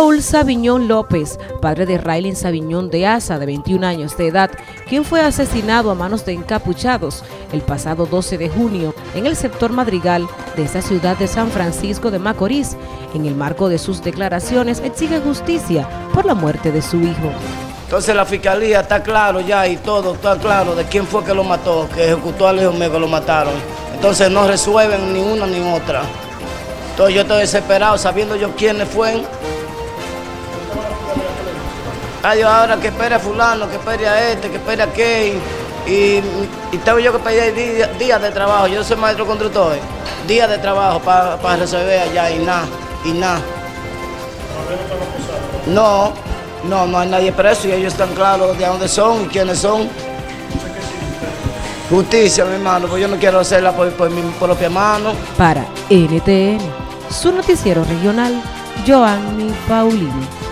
Raúl Sabiñón López, padre de Raylin Sabiñón de Asa, de 21 años de edad, quien fue asesinado a manos de encapuchados el pasado 12 de junio en el sector Madrigal de esta ciudad de San Francisco de Macorís, en el marco de sus declaraciones exige justicia por la muerte de su hijo. Entonces la fiscalía está claro ya y todo está claro de quién fue que lo mató, que ejecutó al hijo mío que lo mataron. Entonces no resuelven ni una ni otra. Entonces yo estoy desesperado sabiendo yo quiénes fueron. Ay, ahora que espere a fulano, que espere a este, que espere a aquel. Y, y tengo yo que pedir días de trabajo. Yo soy maestro constructor. Días de trabajo para resolver allá y nada, y nada. No, no, no hay nadie preso y ellos están claros de dónde son y quiénes son. Justicia, mi hermano, pues yo no quiero hacerla por, por mi propia mano. Para NTN, su noticiero regional, Joanny Paulino.